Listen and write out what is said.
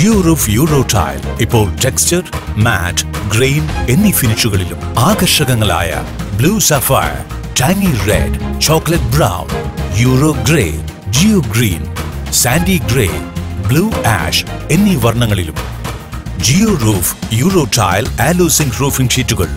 യൂറോഫ് euro tile ഇപ്പോൾ texture matt grain എന്നീ ഫിനിഷുകളിലും ആകർഷകങ്ങളായ blue sapphire tangy red chocolate brown euro grey geo green sandy grey blue ash എന്നീ വർണങ്ങളിലും geo roof euro tile ആലോസിംഗ് roofing ഷീറ്റുകൾ